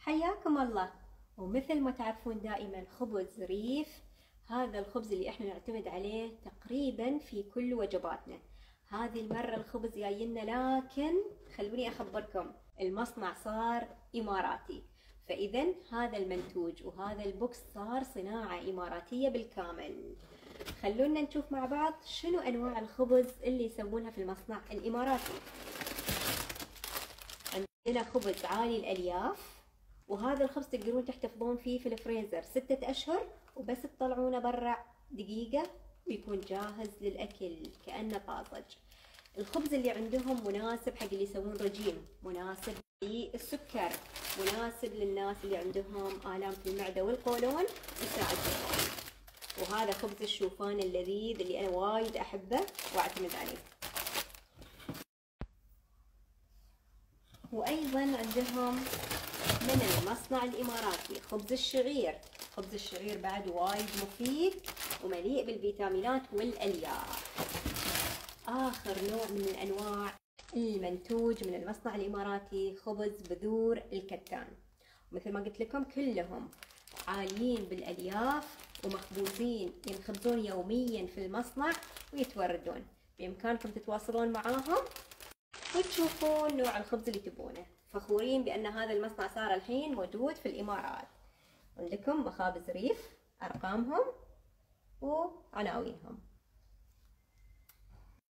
حياكم الله. ومثل ما تعرفون دائما خبز ريف. هذا الخبز اللي إحنا نعتمد عليه تقريبا في كل وجباتنا. هذه المرة الخبز جاينا لكن خلوني أخبركم المصنع صار إماراتي. فاذا هذا المنتوج وهذا البوكس صار صناعة إماراتية بالكامل. خلونا نشوف مع بعض شنو أنواع الخبز اللي يسوونها في المصنع الإماراتي. عندنا خبز عالي الألياف. وهذا الخبز تقدرون تحتفظون فيه في الفريزر ستة أشهر وبس تطلعونه برا دقيقة ويكون جاهز للأكل كأنه طازج. الخبز اللي عندهم مناسب حق اللي يسوون رجيم مناسب للسكر مناسب للناس اللي عندهم آلام في المعدة والقولون يساعدهم وهذا خبز الشوفان اللذيذ اللي أنا وايد أحبه وأعتمد عليه. وأيضا عندهم من المصنع الإماراتي. خبز الشعير. خبز الشعير بعد وايد مفيد ومليء بالفيتامينات والألياف. آخر نوع من أنواع المنتوج من المصنع الإماراتي خبز بذور الكتان. مثل ما قلت لكم كلهم عاليين بالألياف ومخبوزين ينخبزون يوميا في المصنع ويتوردون. بإمكانكم تتواصلون معاهم وتشوفون نوع الخبز اللي تبونه. فخورين بأن هذا المصنع صار الحين موجود في الإمارات. عندكم مخابز ريف أرقامهم وعناوينهم.